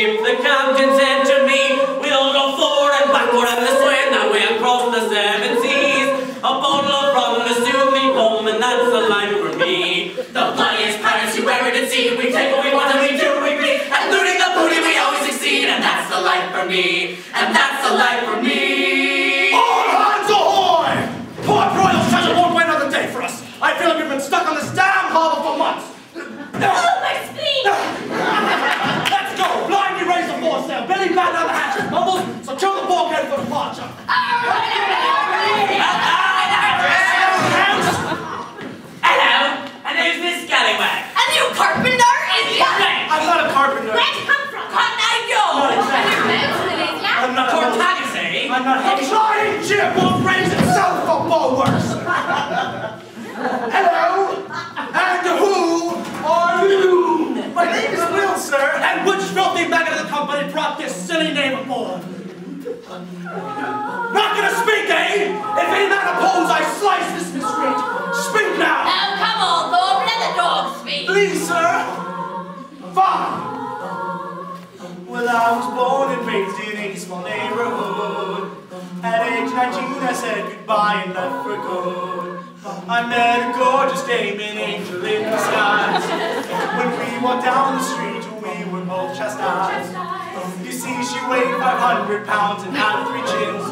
ship, the captain said to me, we'll go forward and backward and this way and that way across the seven seas. A bottle of rum to soothe me home, and that's the life for me. The bloodiest pirates you ever did see, we take what we want and we do what we please. And looting the booty we always succeed, and that's the life for me. And that's the life for me. All hands ahoy! Port Royal treasure won't wait another day for us. I feel like we've been stuck on this damn harbor for months. Oh, my speed! Let's go! Blindly raise the foresail, belly back down Bubbles, so kill the bulkhead for departure. Hello, and who's this scallywag? A new carpenter, is ya? I'm not a carpenter. Where'd you come from? Cotton Eye Joe! Not exactly. You're mountain, yeah? I'm not a Tortagas, eh? I'm not a flying ship will raise itself for bulwarks. Hello, Not gonna speak, eh? If any man oppose, I slice this miscreant. Speak now. Oh, come on, Thor, let the dog speak. Please, sir. Fine. Well, I was born and raised in a small neighborhood. At age 19, I said goodbye and left for good. I met a gorgeous dame, an angel in disguise. When we walked down the street, we were both chastised. See, she weighed 500 pounds and had three chins.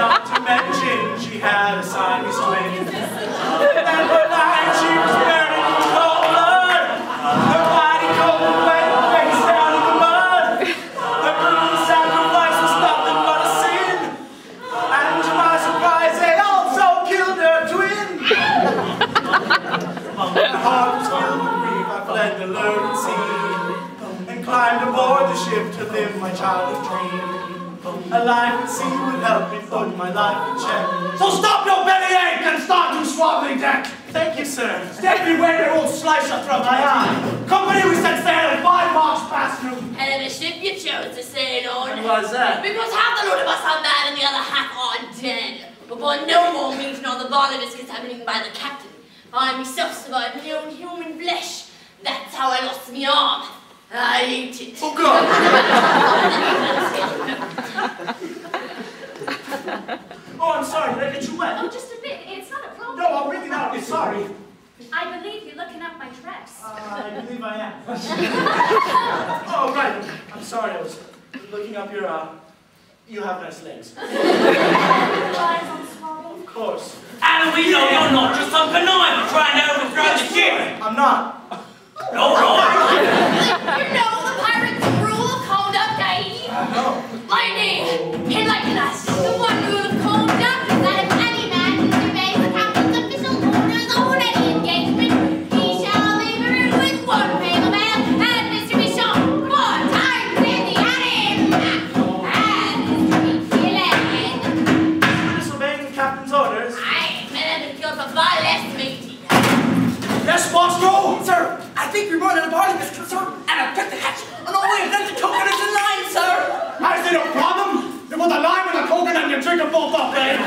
Not to mention, she had a Siamese twin. And she was body wet, down in the mud. Sacrifice was nothing but a sin. And to my surprise, they also killed her twin. My heart and climbed board the ship to live my childhood dream. A life at sea would help me put my life in check. So stop your belly bellyache and start to swabbing deck. Thank you, sir. Step beware, it won't slice you from my eye. Company, we set sail at five marks past noon. And the ship you chose to sail on. Why's that? Because half the load of us are mad and the other half are dead. But by no more means nor the bottom is contaminated by the captain. I myself survived my own human flesh. That's how I lost my arm. I ate it. Oh, God. oh, I'm sorry. Did I get you wet? Oh, just a bit. It's not a problem. No, I'll bring it out. I'm sorry. I believe you're looking up my dress. Uh, I believe I am. oh, right. I'm sorry. I was looking up your, uh, you have nice legs. Eyes on swaddle. Of course. And we know you're not just some conniver trying to overthrow the ship. I'm not. All right.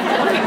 Okay.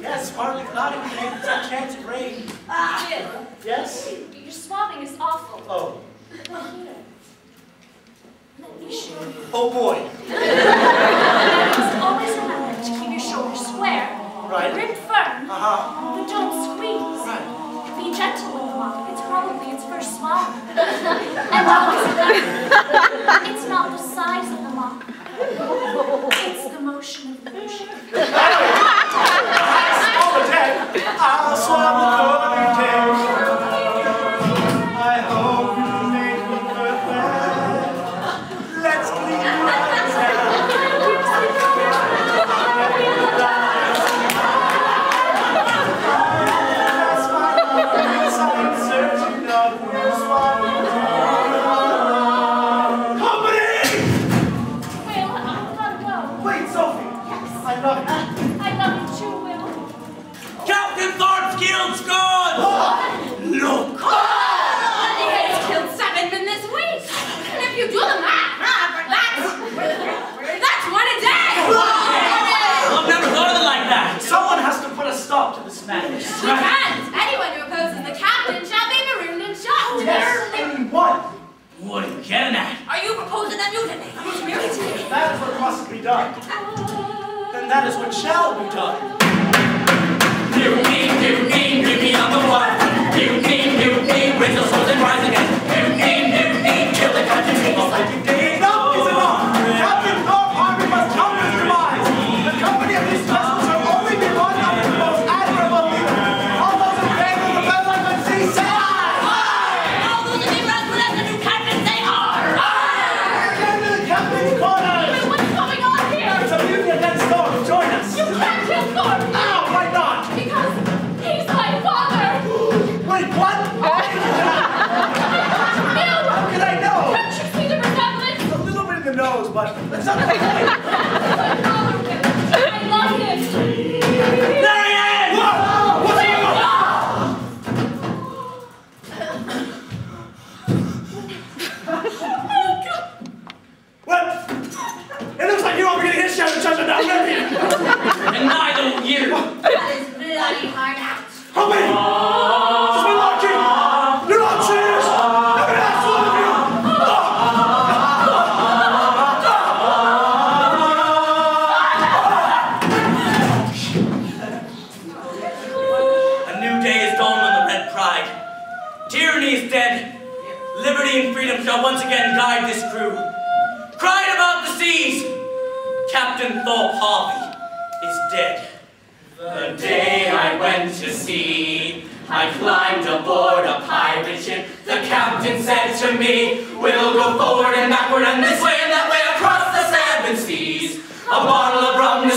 Yes, partly cloudy with a chance of rain. Ah! Jim, Yes? your swabbing is awful. Oh. Here. Let me show you. Oh boy. It's always remember to keep your shoulders square, Right. grip firm, Uh-huh. but don't squeeze. Right. Be gentle with the mop. It's probably its first swab. and always remember, it's not the size of the mop. It's the motion of the motion. Swallow What are you getting at? Are you proposing a mutiny? Mutiny. That is what must be done. Then that is what shall be done. Mutiny, mutiny, mutiny on the water. Mutiny, mutiny, raise the swords and rise again. But that's not the point. once again guide this crew. Cried about the seas, Captain Thorpe Harvey is dead. The day I went to sea, I climbed aboard a pirate ship. The captain said to me, we'll go forward and backward and this way and that way across the seven seas. A bottle of rum